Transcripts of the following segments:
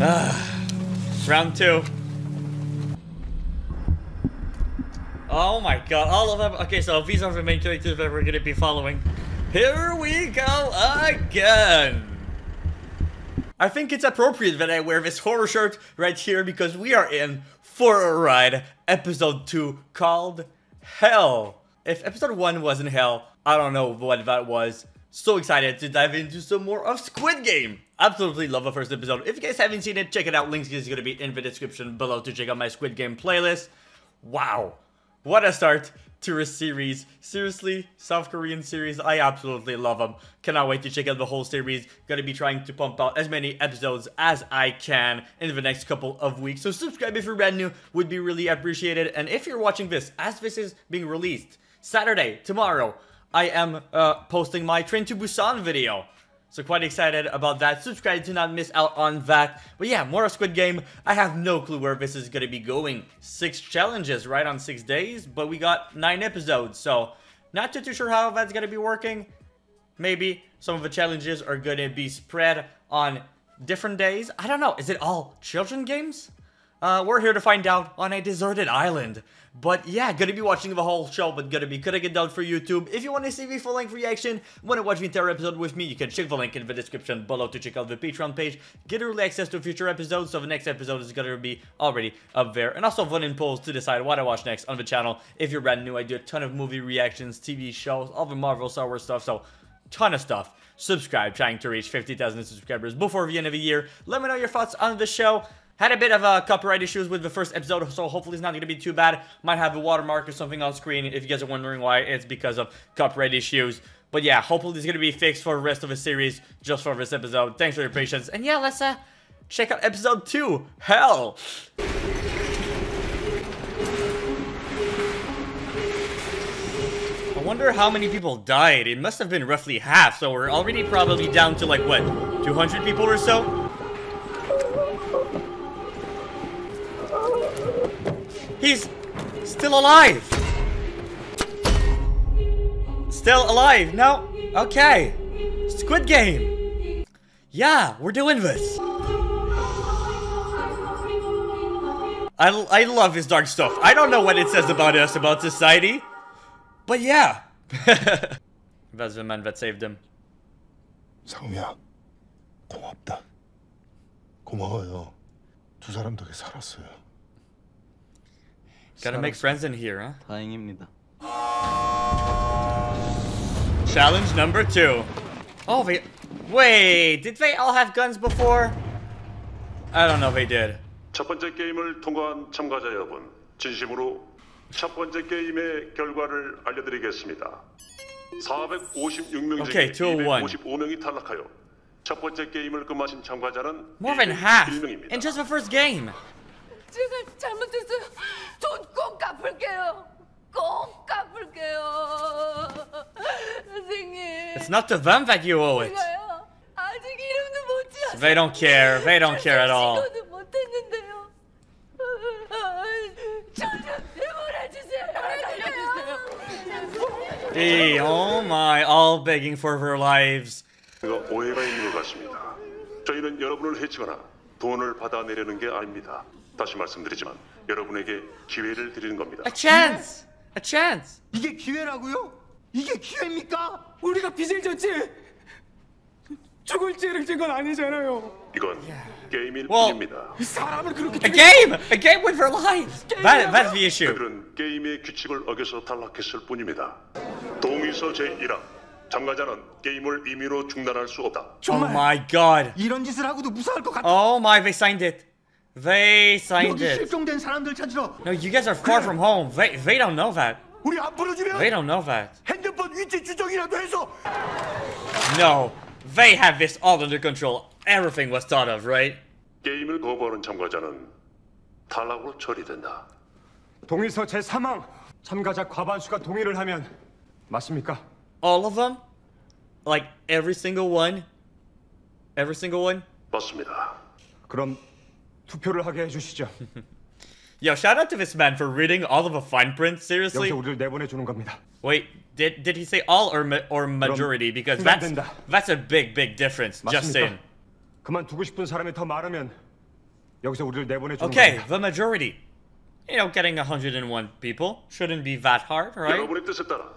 Round two. Oh my god, all of them. Okay, so these are the main characters that we're gonna be following. Here we go again. I think it's appropriate that I wear this horror shirt right here because we are in For a Ride episode 2 called Hell. If episode 1 wasn't Hell, I don't know what that was. So excited to dive into some more of Squid Game. Absolutely love the first episode. If you guys haven't seen it, check it out. Links is going to be in the description below to check out my Squid Game playlist. Wow. What a start to a series. Seriously, South Korean series, I absolutely love them. Cannot wait to check out the whole series. Gonna be trying to pump out as many episodes as I can in the next couple of weeks. So subscribe if you're brand new, would be really appreciated. And if you're watching this, as this is being released, Saturday, tomorrow, I am uh, posting my Train to Busan video. So quite excited about that. Subscribe to not miss out on that. But yeah, more of Squid Game. I have no clue where this is going to be going. Six challenges, right, on six days. But we got nine episodes. So not too, too sure how that's going to be working. Maybe some of the challenges are going to be spread on different days. I don't know. Is it all children games? Uh, we're here to find out on a deserted island. But yeah, gonna be watching the whole show, but gonna be cutting it down for YouTube. If you want to see the full length reaction, want to watch the entire episode with me, you can check the link in the description below to check out the Patreon page. Get early access to future episodes, so the next episode is gonna be already up there. And also voting polls to decide what I watch next on the channel. If you're brand new, I do a ton of movie reactions, TV shows, all the Marvel, Star Wars stuff, so ton of stuff. Subscribe, trying to reach 50,000 subscribers before the end of the year. Let me know your thoughts on the show. Had a bit of uh, copyright issues with the first episode, so hopefully it's not going to be too bad. Might have a watermark or something on screen. If you guys are wondering why, it's because of copyright issues. But yeah, hopefully it's going to be fixed for the rest of the series, just for this episode. Thanks for your patience. And yeah, let's uh, check out episode 2. Hell! I wonder how many people died. It must have been roughly half, so we're already probably down to like, what, 200 people or so? He's still alive. Still alive. No. Okay. Squid Game. Yeah, we're doing this. I, I love his dark stuff. I don't know what it says about us, about society. But yeah. That's the man that saved him. 상우야, 고맙다. 고마워요. 두 사람 덕에 살았어요. Gotta make friends in here, huh? 다행입니다. Challenge number two. Oh, they... Wait, did they all have guns before? I don't know if they did. 첫 번째 게임을 통과한 참가자 여러분, 진심으로 첫 번째 게임의 결과를 알려드리겠습니다. 456명 Okay, 중에 201. 255명이 탈락하여 첫 번째 게임을 끝마친 참가자는 More than half 1명입니다. in just the first game. 제가 잘못했어요. 돈 꼭 갚을게요. 꼭 갚을게요. 선생님. It's not to them that you owe it. 제가요. 아직 이름도 못 지었어요. They don't care. They don't care at all. 신고도 못 했는데요. 저좀 내보내주세요. 내보내주세요. Hey, oh my, all begging for their lives. 이거 오해가 있는 것 같습니다. 저희는 여러분을 해치거나 돈을 받아내려는 게 아닙니다. 다시 말씀드리지만 여러분에게 기회를 드리는 겁니다. A chance! A chance! 이게 기회라고요? 이게 기회입니까? 우리가 빚을 졌지 죽을 죄를 진건 아니잖아요. 이건 게임일 Well- 뿐입니다. 사람을 그렇게 A game! A game with their lives! That, that's the issue. 그들은 게임의 규칙을 어겨서 탈락했을 뿐입니다. 동의서 제1항 참가자는 게임을 임의로 중단할 수 없다. Oh 정말 my god. 이런 짓을 하고도 무사할 것 같아. Oh my, they signed it. They signed 여기 it. 실종된 사람들 찾으러 No, you guys are far from home. They, they don't know that. 우리 안 불러주면 They don't know that. 핸드폰 위치 추적이라도 해서 No. They have this all under control. Everything was thought of, right? 게임을 거부하는 참가자는 탈락으로 처리된다. 동의서 제 3항 참가자 과반수가 동의를 하면 맞습니까? All of them? Like every single one? Every single one? 맞습니다. 그럼 투표를 하게 해주시죠. Yo, shout out to this man for reading all of the fine print. Seriously? 여기서 우리를 내보내주는 겁니다. Wait, did did he say all or ma- or majority? Because that's 된다. that's a big big difference. Just 맞습니까? saying. 그만두고 싶은 사람이 더 많으면 여기서 우리를 내보내주는 Okay, 겁니다. the majority. You know, getting 101 people shouldn't be that hard, right? 여러분의 뜻에 따라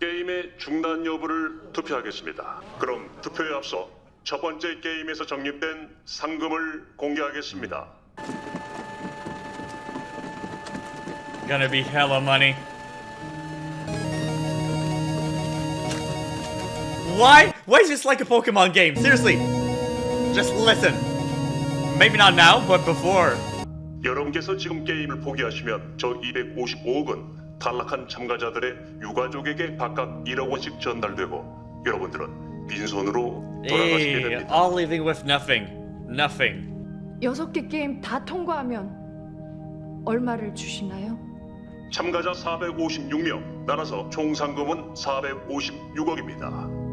게임의 중단 여부를 투표하겠습니다. 그럼 투표에 앞서 첫 번째 게임에서 적립된 상금을 공개하겠습니다. Gonna be hella money. Why? Why is this like a Pokemon game? Seriously. Just listen. Maybe not now, but before. 여러분께서 지금 게임을 포기하시면 저 255억은 탈락한 참가자들의 유가족에게 각각 1억 원씩 전달되고 여러분들은 빈손으로 돌아가시게 Hey, 됩니다. all leaving with nothing. Nothing. 여섯 개 게임 다 통과하면 얼마를 주시나요? 참가자 456명, 따라서 총 상금은 456억입니다.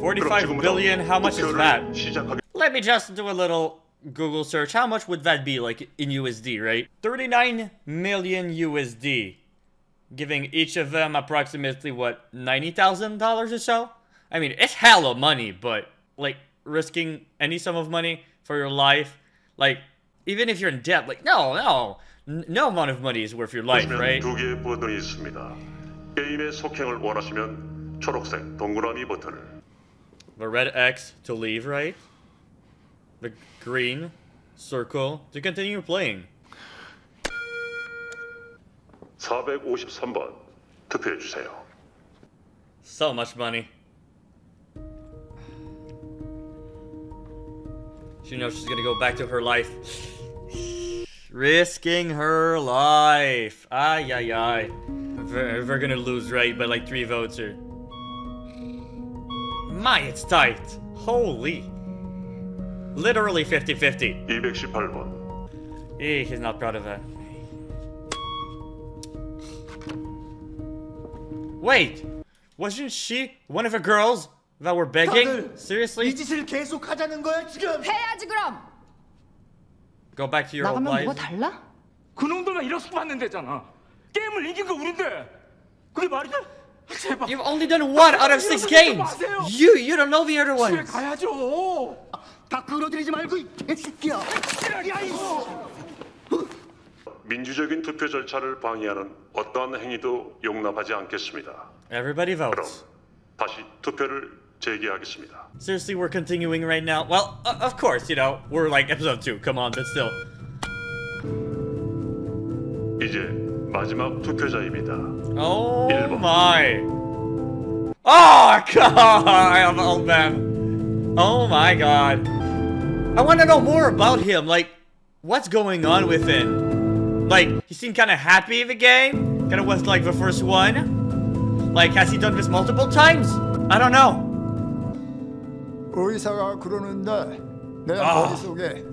45 billion, how much is that? 시작하겠습니다. Let me just do a little Google search. How much would that be, like, in USD, right? 39 million USD. Giving each of them approximately, what, $90,000 or so? I mean, it's hella money, but, like, risking any sum of money for your life, like, even if you're in debt, like, no, no. N- No amount of money is worth your life, 보시면 right? 두 개의 버튼이 있습니다. 게임의 속행을 원하시면 초록색 동그라미 버튼을 The red X to leave, right? The green circle to continue playing. 453번 투표해 주세요. So much money. She knows she's gonna go back to her life. Risking her life. Ay, ay, ay. We're, we're gonna lose, right? By like three votes or. My, it's tight. Holy. Literally 50 50. 218번 Eh, he's not proud of that. Wait! Wasn't she one of the girls that were begging? 다들 Seriously? 이 짓을 계속 하자는 거야 지금? 해야지 그럼. Go back to your old 나가면 뭐가 life. 달라? 그놈들만 이렇게 받는데잖아. 게임을 이긴 거 우린데. 그게 말이 돼? 제발. You've only done one out of six games! You you don't know the other 집에 ones! 가야죠. 다 끌어들이지 말고 이 개새끼야. 야 이. 민주적인 투표 절차를 방해하는 어떠한 행위도 용납하지 않겠습니다. Everybody 그럼 votes. 다시 투표를 재개하겠습니다. Seriously, we're continuing right now. Well, uh, of course, you know, we're like episode 2, come on, but still. 이제 마지막 투표자입니다. Oh 일본. my. Oh god, I'm old man. Oh my god. I want to know more about him. Like, what's going on with him? Like, he seemed kind of happy in the game. Kind of was like the first one. Like, has he done this multiple times? I don't know. 의사가 그러는데 내 아. 머릿속에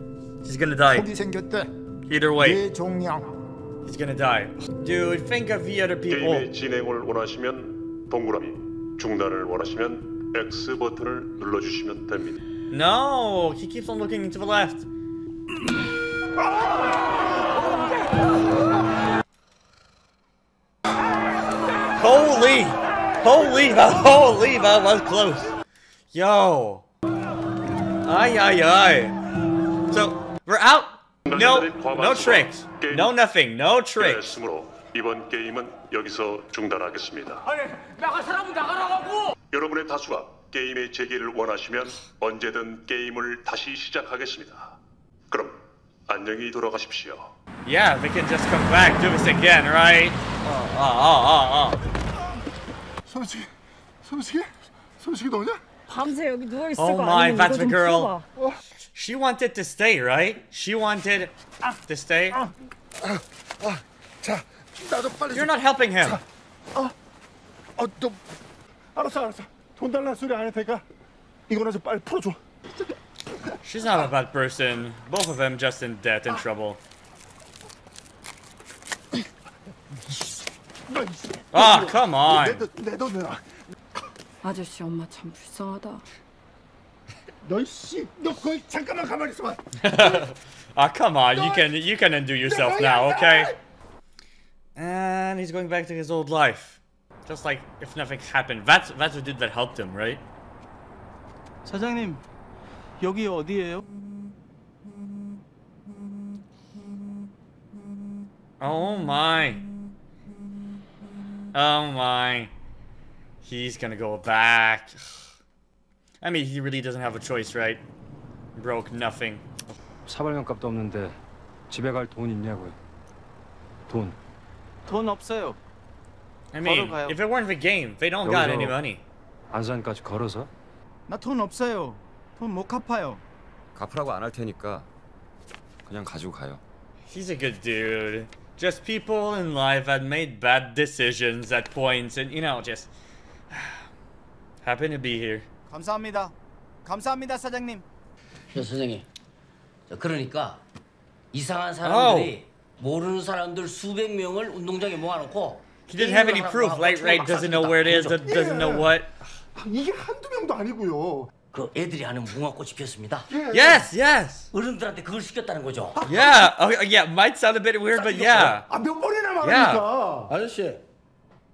He's gonna die. 독이 생겼대. Either way, 뇌종양. he's gonna die. Dude, think of the other people. 게임의 진행을 원하시면 동그라미, 중단을 원하시면 X 버튼을 눌러주시면 됩니다. No, he keeps on looking to the left. Holy, holy, that, holy, that was close. Yo. Ay, ay, ay. So, we're out. No, no tricks. No nothing. No tricks. 이번 게임은 여기서 중단하겠습니다. 아니 나갈 사람은 나가라고. 여러분의 다수가 게임의 재개를 원하시면 언제든 게임을 다시 시작하겠습니다. 그럼 안녕히 돌아가십시오. Yeah, they can just come back, do this again, right? Oh, oh, oh, oh, 손식이, 손식이, 손식이 너냐? 밤새 여기 누워 있을 Oh 거 my, 아니면 that's 이거 the 좀 girl. 풀어봐. She wanted to stay, right? She wanted to stay. 자, 나도 빨리. You're not helping him. 어, 너. 알았어, 알았어. 돈 달라는 소리 안 할 테니까 이거나 좀 빨리 풀어줘. She's not a bad person. Both of them just in debt and trouble. 너, 이씨. Ah, come on. 내돈 내놔. 아저씨 엄마 참 불쌍하다. 너 씨, 너 거기 잠깐만 가만히 있어봐. Ah, come on. You can you can undo yourself now, okay? And he's going back to his old life, just like if nothing happened. That's that's the dude that helped him, right? 사장님 여기 어디예요? Oh my. Oh my. He's gonna go back. I mean, he really doesn't have a choice, right? Broke nothing. 사발면 값도 없는데 집에 갈 돈 있냐고요. 돈. 돈 없어요. I mean, 걸어가요. if it weren't for game, they don't got 여기서- any money. 안산까지 걸어서? 나 돈 없어요. 돈 못 갚아요. 갚으라고 안 할 테니까 그냥 가지고 가요. He's a good dude. Just people in life that made bad decisions at points and, you know, just happen to be here. 감사합니다. 감사합니다, 사장님. 저 선생님, 저 그러니까 이상한 사람들이 모르는 사람들 수백 명을 운동장에 모아놓고 He didn't have any proof. Light Ray 막 doesn't know where it is, doesn't know what. 이게 한두 명도 아니고요. 그 애들이 하는 무궁화꽃이 피었습니다. Yes, yes. 어른들한테 그걸 시켰다는 거죠. Yeah. Oh, yeah, might sound a bit weird, but yeah. 아, 몇 번이나 말합니까? 아저씨.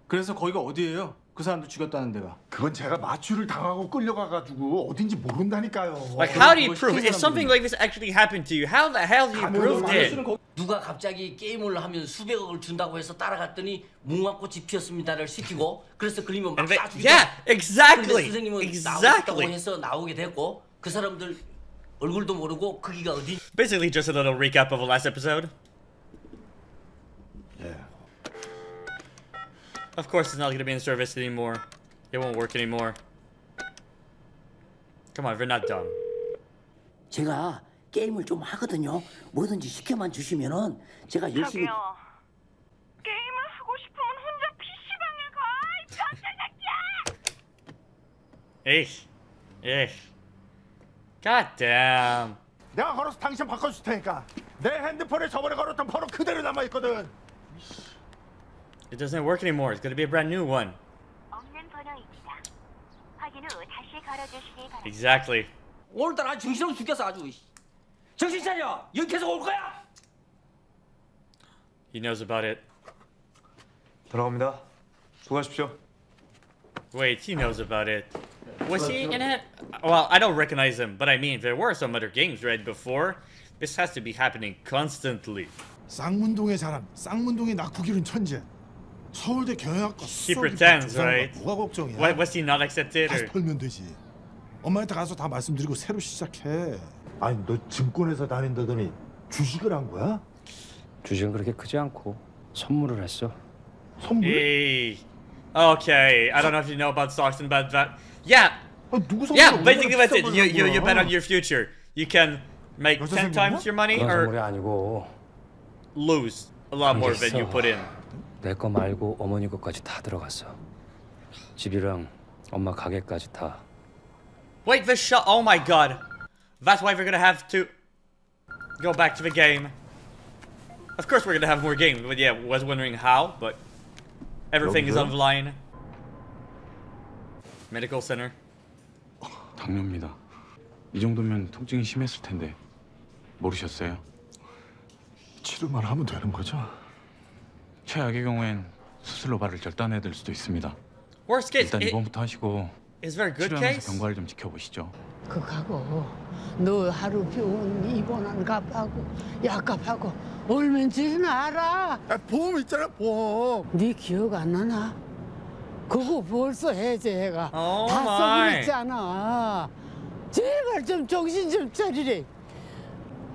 그래서 거기가 어디예요? 그 사람들 죽였다는 데가. 그건 제가 마취를 당하고 끌려가가지고 어딘지 모른다니까요. Like, how do you prove if something like this actually happened to you? How the hell do you prove it? 누가 갑자기 게임을 하면 수백억을 준다고 해서 따라갔더니 무궁화꽃이 피었습니다를 시키고 그래서 그림을 막 쏴주기도 yeah, exactly, 선생님은 나오겠다고 exactly. 해서 나오게 됐고 그 사람들 얼굴도 모르고 거기가 어디 Basically, just a little recap of the last episode. Of course, it's not going to be in service anymore. It won't work anymore. Come on, we're not dumb. 제가 게임을 좀 하거든요. 뭐든지 시켜만 주시면은 제가 열심히 저기요. 게임을 하고 싶으면 혼자 PC방에 가. 이 병신새끼야! Eesh. Eesh. God damn. 내가 걸어서 당신 바꿔줄 테니까. 내 핸드폰에 저번에 걸었던 번호 그대로 남아있거든. It doesn't work anymore. It's going to be a brand new one. 없는 번호입니다. 확인 후 다시 걸어주시기 바랍니다. Exactly. 오늘따라 정신없 죽겠어 아주. 정신 차려. 여기 계속 올 거야. He knows about it. 들어갑니다. 수고하십시오. Wait, he knows about it. Was he in it? Well, I don't recognize him, but I mean, there were some other games right before. This has to be happening constantly. 쌍문동의 사람, 쌍문동의 낙후기른 천재. 서울대 경영학과 He 수석이 pretends, 박조사는 right? 뭐가 걱정이야? What, was he not accepted? 다시 Or? 털면 되지. 엄마한테 가서 다 말씀드리고 새로 시작해. 아니 너 증권회사 다닌다더니 주식을 한 거야? 주식은 그렇게 크지 않고 선물을 했어. 선물? Hey. Okay, I don't know if you know about stocks and about that. Yeah, 아, 누구 선물? yeah, basically that's it. You, you, you bet on your future. You can make 여자 10 생겼나? times your money 그런 선물이 or 아니고 lose a lot more than you put in. 내 거 말고 어머니 것까지 다 들어갔어. 집이랑 엄마 가게까지 다. Wait, the shot. Oh my god. That's why we're gonna have to go back to the game. Of course, we're gonna have more games, but yeah, was wondering how, but everything is on the line. Medical center. 당뇨입니다. 이 정도면 통증이 심했을 텐데 모르셨어요? 치료만 하면 되는 거죠? 최악의 경우엔 수술로 발을 절단해야 될 수도 있습니다. Worst case, 일단 i- 입원부터 하시고 good 치료하면서 case? 경과를 좀 지켜보시죠. 그하고 너 하루 병원 입원한 값하고 약값하고 얼마인지는 알아? 아, 보험 있잖아 보험. 네 기억 안 나나? 그거 벌써 해제해가 Oh 다 my. 써버렸잖아. 제발 좀 정신 좀 차리래.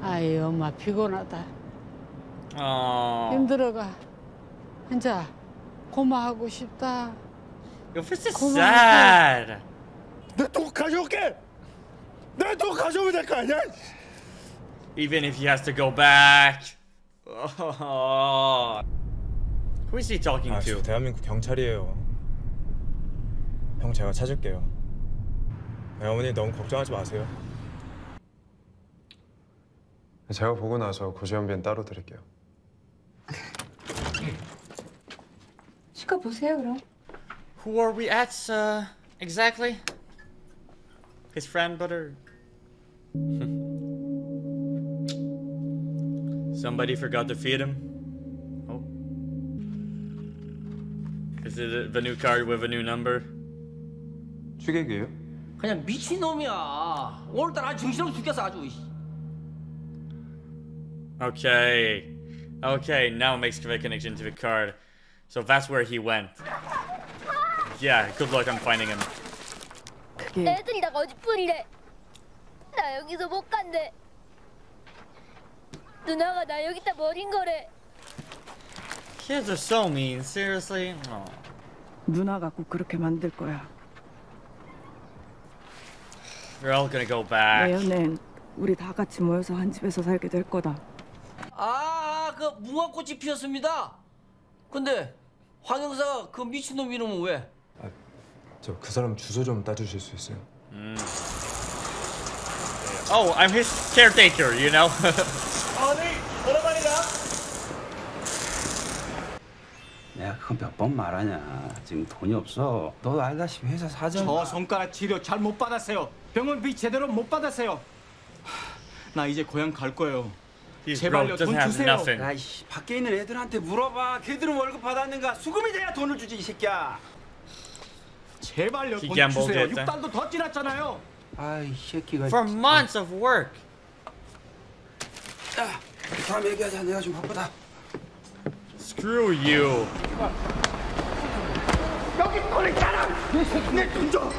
아이 엄마 피곤하다. Oh, 힘들어가. 혼자 고마하고 싶다. this is 고마워. sad. 내 돈 가져올게. 내 돈 가져오면 될 거 아니야? Even if he has to go back. Who is he talking to? 대한민국 경찰이에요. 형 제가 찾을게요. 네, 어머니 너무 걱정하지 마세요. 제가 보고 나서 고시원비는 따로 드릴게요. 시켜 보세요 그럼. Who are we at, uh, exactly? His friend, butter. Somebody forgot to feed him. Oh. Is it the new card with a new number? 취객이에요? 그냥 미친 놈이야. 오늘따라 정신없 죽겠어 아주. Okay. Okay, now it makes the connection to the card. So that's where he went. Yeah, good luck on finding him. 그게 애들이 다 거짓뿐이래. 나 여기서 못 간대. 누나가 나 여기다 버린 거래. Kids are so mean, seriously? Oh. 누나가 꼭 그렇게 만들 거야. They're all gonna go back. 내년엔 우리 다 같이 모여서 한 집에서 살게 될 거다. 아, 그 무궁화꽃이 피었습니다. 근데 황 형사가 그 미친놈 이름은 왜? 저그 사람 주소 좀 따주실 수 있어요? Oh, I'm his caretaker, you know? 아니 오랜만이다. 내가 그거 몇번 말하냐. 지금 돈이 없어. 너 알다시피 회사 사정. 저 손가락 치료 잘 못 받았어요. 병원비 제대로 못 받았어요. 하, 나 이제 고향 갈 거예요. 제발요 돈 주세요. 아이씨 밖에 있는 애들한테 물어봐. 걔들은 월급 받았는가? 수금이 돼야 돈을 주지 이 새끼야. 제발요 He 돈 주세요. it, then. 6달도 더 지났잖아요. 아이 새끼가. For months of work. 야, 다음 얘기하자. 내가 좀 바쁘다. Screw you. 여기 돈 있잖아. 내돈 줘.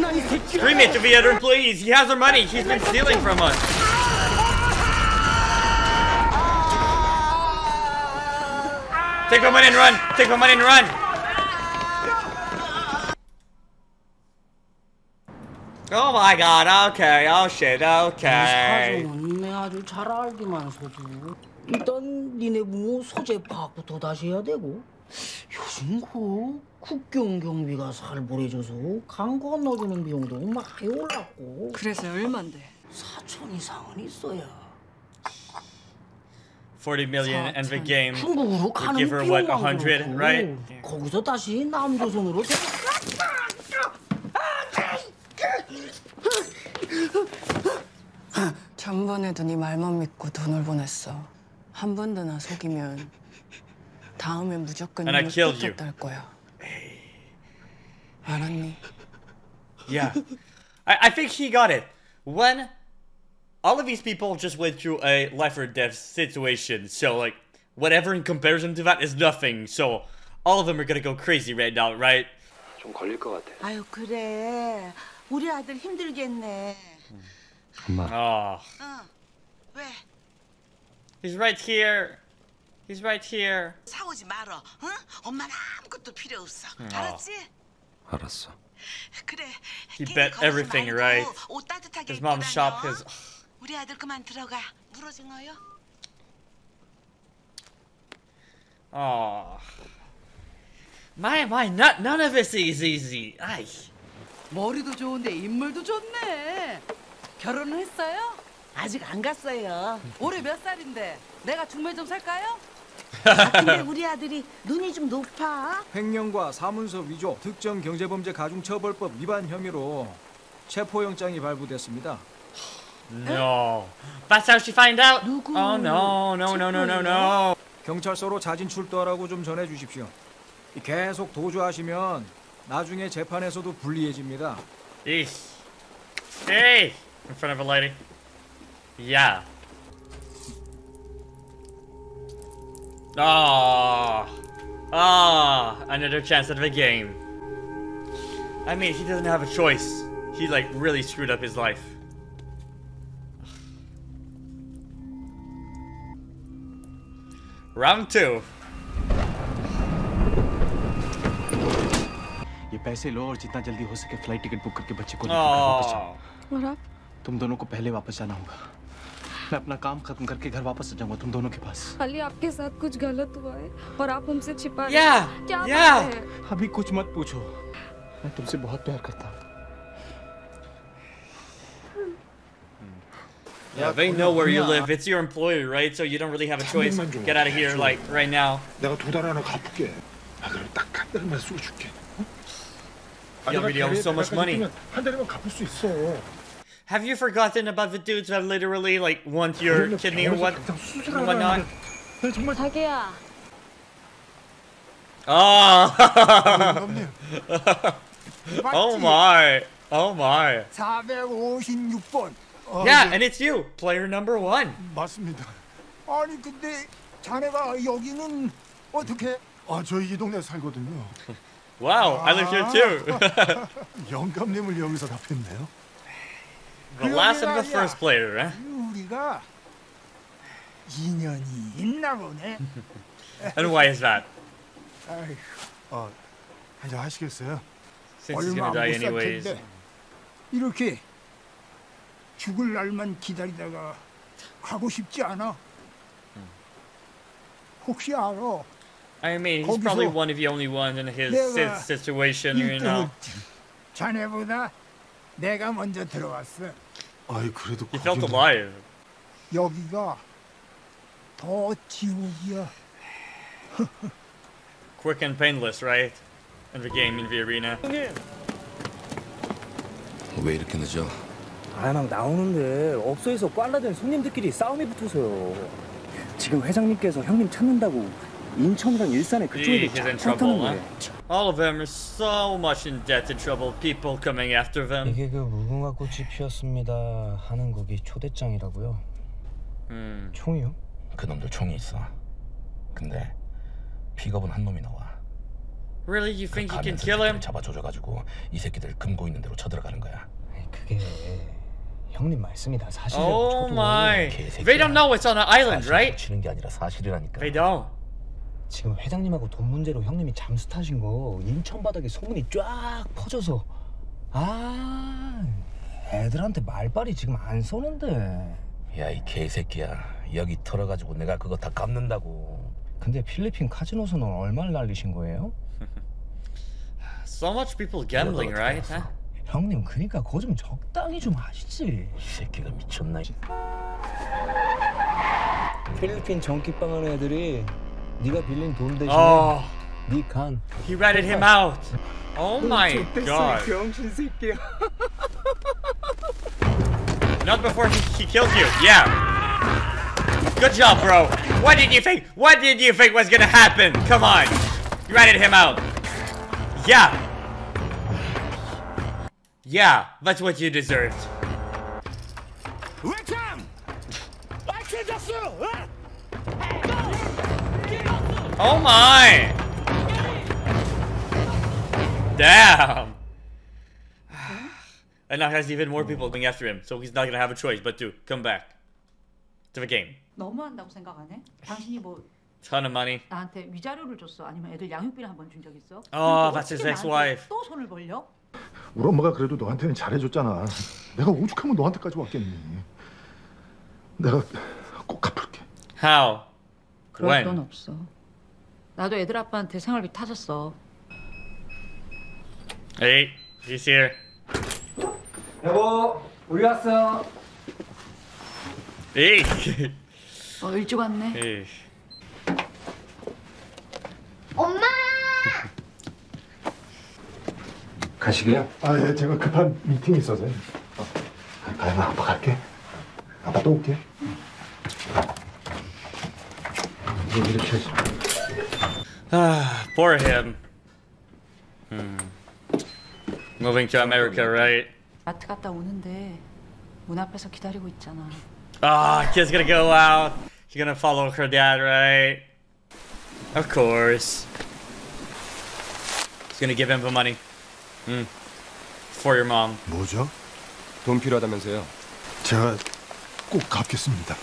나이 새끼. Scream it to the other employees. He has our money. He's been stealing from us. Take my money and run. Take my money and run. Oh my god. Okay. Oh shit. Okay. 사정은 내 아주 잘 알기만서도 일단 니네 부모 소재 파악부터 다시 해야 되고 요즘 그 국경 경비가 살벌해져서 강 건너주는 비용도 많이 올랐고 그래서 얼만데? 4천 이상은 있어야 40 million and the game 중국으로 would 가는 give her what 비용만 100, 그렇고 right? 거기서 다시 남조선으로 되- 전번에도 네 말만 믿고 돈을 보냈어. 한 번 더 나 속이면 다음엔 무조건 And I 눈을 killed you. 뗄 거야. 알았니? Yeah. I, I think he got it. When all of these people just went through a life or death situation, so like whatever in comparison to that is nothing. So all of them are gonna go crazy right now, right? 좀 걸릴 것 같아. 아유 그래 우리 아들 힘들겠네 엄마. Oh, 어 왜? he's right here. He's right here. 싸우지 말어 응? 엄마는 아무것도 필요 없어 어. 알았지? 알았어. 그래 He 괜히 bet 걸어서 everything, 말고 right? 옷 따뜻하게 His 입고 mom's shop 다녀. is. 우리 아들 그만 들어가 물어징어요? Oh. My, my, not, none of this is easy. Ay. 머리도 좋은데 인물도 좋네. 결혼은 했어요? 아직 안 갔어요 올해 몇 살인데? 내가 중매 좀 살까요? 아, 근데 우리 아들이 눈이 좀 높아 횡령과 사문서 위조, 특정 경제범죄 가중처벌법 위반 혐의로 체포영장이 발부됐습니다. No. That's how she find out? Oh no, no, no, no, no, no. 경찰서로 자진 출두하라고 좀 전해 주십시오. 계속 도주하시면 나중에 재판에서도 불리해집니다. Eesh. Hey! In front of a lady. Yeah. Ah. Ah. Another chance at the game. I mean, he doesn't have a choice. He, like, really screwed up his life. Round two. ये पैसे लो और जितना जल्दी हो सके flight ticket book करके बच्चे को लेकर वापस जाओ Oh. और आप? तुम दोनों को पहले वापस जाना होगा मैं अपना काम खत्म करके घर वापस आ जाऊँगा तुम दोनों के पास अली आपके साथ कुछ गलत हुआ है और आप हमसे छिपा रहे Yeah, हैं। क्या yeah. बात है अभी कुछ मत पूछो मैं तुमसे बहुत प्यार करता हूँ Yeah, they know where you live. It's your employer, right? So you don't really have a choice. Get out of here, like, right now. 내가 두 달 안에 갚을게. 아 그럼 딱 한 달만 쓰고 줄게. 어? 아, Yeah, 내가 but you owe 대리에 so much 대가까지 money. 뜨면 한 달이면 갚을 수 있어. Have you forgotten about the dudes that literally, like, want your 그러면 kidney or what? 병원에서 당장 수술하라 and whatnot? 하는데 내가 정말 자기야 Oh! oh my! Oh my! 456번. Yeah, and it's you, player number one. 맞습니다. 아 아니 근데 자네가 여기는 어떻게? 아 저 이 동네 살거든요. Wow, I live here too. 영감님을 여기서 다 뵀네요. the last and the first player, eh? 우리가 인연이 있나 보네. And why is that? 아이고, 어, 한잔 하시겠어요? Since he's gonna die anyways. 이렇게 죽을 날만 기다리다가 가고 싶지 않아. 혹시 알아? I mean, he's probably one of the only ones in his situation, you know. 자네보다 내가 먼저 들어왔어. 아이 그래도 He felt alive. 여기가 더 지옥이야. Quick and painless, right? In the game, in the arena. 왜 이렇게 늦어? 아, 막 나오는데 업소에서 꽐라된 손님들끼리 싸움이 붙어서요. 지금 회장님께서 형님 찾는다고 인천이랑 일산에 그쪽에도 he's in 쫙 trouble, 탔는 huh? 거예요. All of them are so much in debt and trouble. People coming after them. 이게 그 무궁화 꽃이 피었습니다 하는 곡이 초대장이라고요. Hmm. 총이요? 그놈들 총이 있어. 근데 픽업은 한 놈이 나와. Really? You think you can 가면서 kill him? 새끼들 잡아 조져가지고 이 새끼들 금고 있는 대로 쳐들어가는 거야. 그게 형님 말씀이 다 사실이라고 Oh 쳐도 my. They don't know it's on an island, right? 치는 게 아니라 사실이라니까. They don't. 지금 회장님하고 돈 문제로 형님이 잠수 타신 거 인천 바닥에 소문이 쫙 퍼져서 아 애들한테 말빨이 지금 안 쏘는데 야 이 개새끼야. 여기 털어가지고 내가 그거 다 갚는다고. 근데 필리핀 카지노에서는 얼마를 날리신 거예요? So much people gambling, right? Huh? 형님 그니까 그거 좀 적당히 좀 하시지 이 새끼가 미쳤나? 필리핀 전기빵 하는 애들이 네가 빌린 돈 대신에 Oh. 네간 He ratted him out. Oh my god. 병신 새끼야 Not before he, he kills you. Yeah. Good job, bro. What did you think? What did you think was gonna happen? Come on. You ratted him out. Yeah. Yeah, that's what you deserved. 왜참? 악세졌어. Oh my! Damn! And now he has even more people going after him, so he's not gonna have a choice but to come back to the game. 너무한다고 생각 안 해? 당신이 뭐 Ton of money. 나한테 위자료를 줬어? 아니면 애들 양육비를 한 번 준 적 있어? Oh, 근데 that's his 어떻게 나한테 ex-wife. 또 손을 벌려? 우리 엄마가 그래도 너한테는 잘해줬잖아. 내가 오죽하면 너한테까지 왔겠니? 내가 꼭 갚을게. How? 그럴 When? 돈 없어. 나도 애들 아빠한테 생활비 타줬어. Hey, he's here. 여보 우리 왔어 Hey! 어 일찍 왔네. hey. 엄마! 가시게요? 아, 예, 제가 급한 미팅이 있어서요. 어, 가영아, 아빠 갈게. 아빠 또 올게. 이거 이렇게 해야지. Ah, poor him. Hmm. Moving to America, right? 마트 갔다 오는데 문 앞에서 기다리고 있잖아. Ah, kid's gonna go out. She's gonna follow her dad, right? Of course. He's gonna give him the money. Hmm. For your mom. 뭐죠? 돈 필요하다면서요? 제가 꼭 갚겠습니다.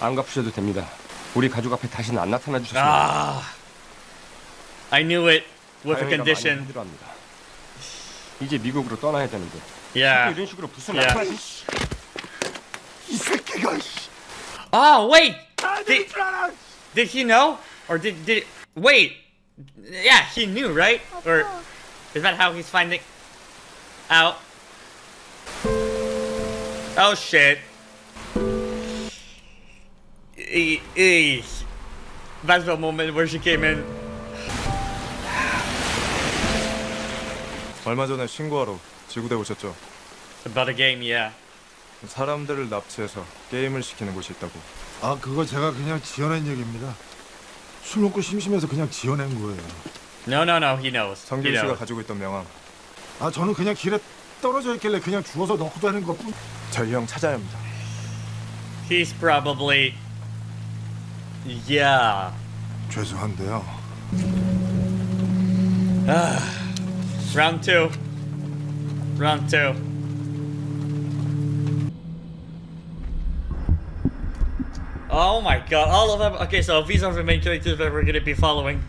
안 갚으셔도 됩니다. 우리 가족 앞에 다시는 안 나타나 주셨으면 Ah. I knew it with a condition. 힘들어합니다. 이제 미국으로 떠나야 되는데 Yeah. 이런 식으로 부순 Yeah. 나타나시 이 새끼가 Oh wait! Did, did he know? Or did did wait? Yeah, he knew, right? Or is that how he's finding out? Oh shit! E- e- That's the moment where she came in. 얼마 전에 신고하러 지구대 오셨죠? About a game, yeah. 사람들을 납치해서 게임을 시키는 곳이 있다고. 아, 그거 제가 그냥 지어낸 얘기입니다. 술 먹고 심심해서 그냥 지어낸 거예요. No, no, no. He knows. He 성길 씨가 knows. 가지고 있던 명함. 아, 저는 그냥 길에 떨어져 있길래 그냥 주워서 넣고 다는 것뿐. 저희 형 찾아야 합니다. He's probably Yeah. 죄송한데요. Ah. Round two. Round two. Oh my god, all of them. Okay, so these are the main characters that we're gonna be following.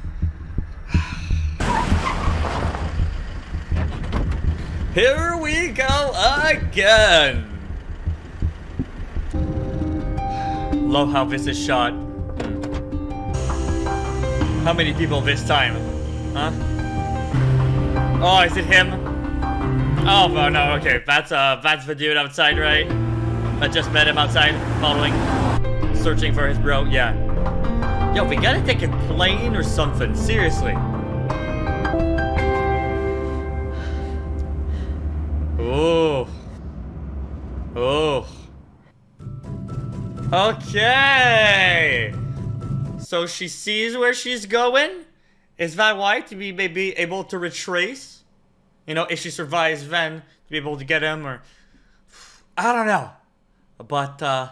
Here we go again. Love how this is shot. How many people this time? Huh? Oh, is it him? Oh, oh no, okay. That's uh that's the dude outside, right? I just met him outside, following, searching for his bro. Yeah. Yo, we gotta take a plane or something. Seriously. Oh. Oh. Okay. So she sees where she's going. Is that why? To be maybe able to retrace? You know, if she survives then, to be able to get him or... I don't know. But, uh...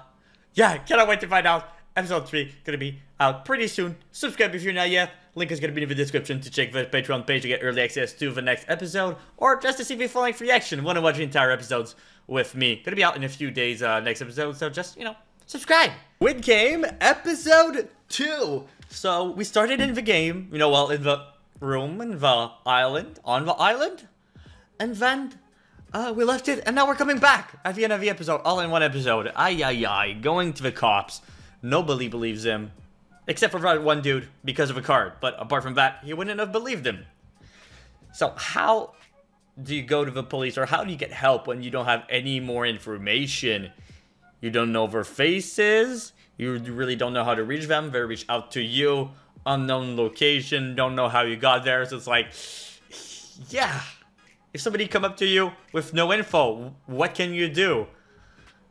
Yeah, cannot wait to find out. Episode 3 gonna be out pretty soon. Subscribe if you're not yet. Link is gonna be in the description to check the Patreon page to get early access to the next episode. Or just to see me falling free action. Want to watch the entire episodes with me. Gonna be out in a few days, uh, next episode. So just, you know, subscribe. Win Game episode 2. So we started in the game, you know, well, in the room, in the island, on the island. And then uh, we left it, and now we're coming back at the end of the episode, all in one episode. Ay, ay, ay, going to the cops. Nobody believes him, except for one dude, because of a card. But apart from that, he wouldn't have believed him. So how do you go to the police, or how do you get help when you don't have any more information? You don't know their faces, you really don't know how to reach them, they reach out to you, unknown location, don't know how you got there, so it's like, yeah. If somebody come up to you with no info, what can you do?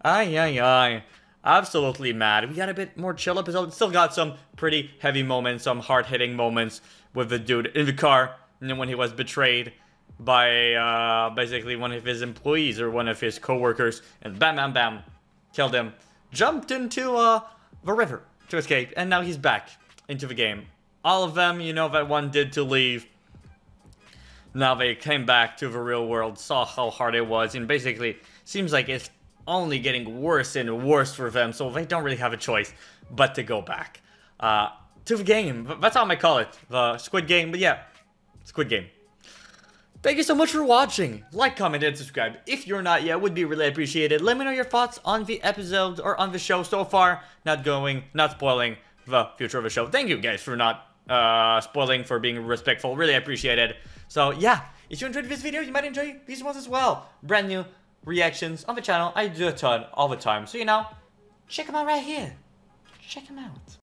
Ay, ay, ay. Absolutely mad. We got a bit more chill episode. Still got some pretty heavy moments, some hard-hitting moments with the dude in the car. And then when he was betrayed by uh, basically one of his employees or one of his co-workers. And bam, bam, bam. Killed him. Jumped into uh, the river to escape. And now he's back into the game. All of them, you know, that one did to leave. Now they came back to the real world, saw how hard it was, and basically seems like it's only getting worse and worse for them, so they don't really have a choice but to go back uh, to the game. That's how I call it, the Squid Game. But yeah, Squid Game. Thank you so much for watching. Like, comment, and subscribe if you're not yet. Would be really appreciated. Let me know your thoughts on the episodes or on the show so far. Not going, not spoiling the future of the show. Thank you guys for not uh, spoiling, for being respectful. Really appreciate it. So yeah, if you enjoyed this video, you might enjoy these ones as well. Brand new reactions on the channel. I do a ton all the time. So you know, check them out right here. Check them out.